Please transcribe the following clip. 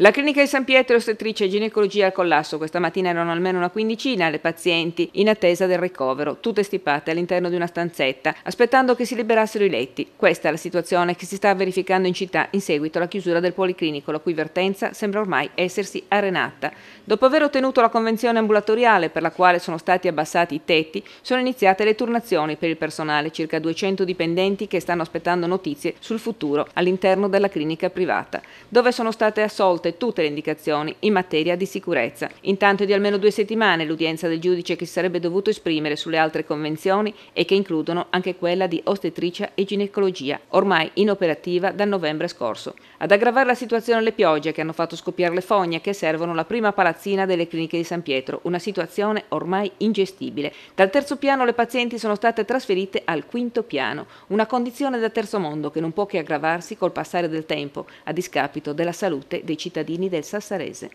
La clinica di San Pietro ostetrice e ginecologia al collasso. Questa mattina erano almeno una quindicina le pazienti in attesa del ricovero, tutte stipate all'interno di una stanzetta, aspettando che si liberassero i letti. Questa è la situazione che si sta verificando in città in seguito alla chiusura del policlinico, la cui vertenza sembra ormai essersi arenata. Dopo aver ottenuto la convenzione ambulatoriale per la quale sono stati abbassati i tetti, sono iniziate le turnazioni per il personale, circa 200 dipendenti che stanno aspettando notizie sul futuro all'interno della clinica privata, dove sono state assolte fornite tutte le indicazioni in materia di sicurezza. Intanto è di almeno due settimane l'udienza del giudice che si sarebbe dovuto esprimere sulle altre convenzioni e che includono anche quella di ostetricia e ginecologia, ormai inoperativa dal novembre scorso. Ad aggravare la situazione le piogge che hanno fatto scoppiare le fogne che servono la prima palazzina delle cliniche di San Pietro, una situazione ormai ingestibile. Dal terzo piano le pazienti sono state trasferite al quinto piano, una condizione da terzo mondo che non può che aggravarsi col passare del tempo, a discapito della salute dei cittadini cittadini del Sassarese.